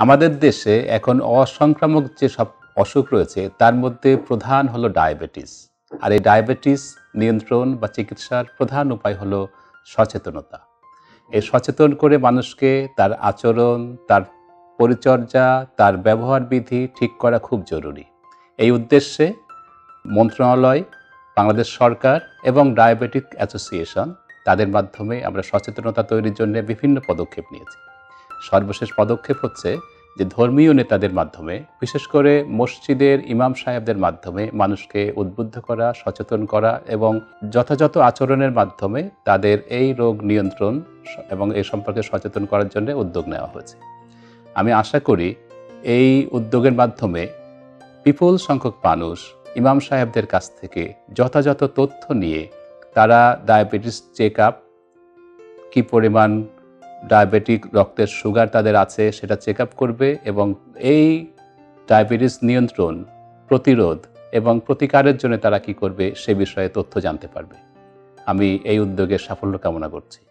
আমাদের দেশে এখন অসংক্রামক যে সব অসুখ রয়েছে, তার মধ্যে প্রধান হলো ডায়াবেটিস। আর এই ডায়াবেটিস নিয়ন্ত্রণ বা চিকিৎসার প্রধান উপায় হলো সচেতনতা। এই সচেতন করে মানুষকে তার আচরণ, তার পরিচর্যা, তার ব্যবহার বিধি ঠিক করা খুব জরুরি। এই উদ্দেশ্যে মন্ত্রণালয়, বাংলাদেশ সরকার এবং ডায়াবেটিক অ্যাসোসিয়েশন তাদের মাধ্যমে আমরা সচেতনতা তৈরির জন্য বিভিন্ন পদক্ষেপ নিয়েছি। সর্বশেষ পদক্ষেপ হচ্ছে যে ধর্মীয় নেতাদের মাধ্যমে, বিশেষ করে মসজিদের ইমাম সাহেবদের মাধ্যমে মানুষকে উদ্বুদ্ধ করা, সচেতন করা এবং যথাযথ আচরণের মাধ্যমে তাদের এই রোগ নিয়ন্ত্রণ এবং এ সম্পর্কে সচেতন করার জন্য উদ্যোগ নেওয়া হয়েছে। আমি আশা করি এই উদ্যোগের মাধ্যমে বিপুল সংখ্যক মানুষ ইমাম সাহেবদের কাছ থেকে যথাযথ তথ্য নিয়ে তারা ডায়াবেটিস চেক আপ কী পরিমাণ ডায়াবেটিক, রক্তের সুগার তাদের আছে, সেটা চেক করবে এবং এই ডায়াবেটিস নিয়ন্ত্রণ, প্রতিরোধ এবং প্রতিকারের জন্য তারা কি করবে সে বিষয়ে তথ্য জানতে পারবে। আমি এই উদ্যোগের সাফল্য কামনা করছি।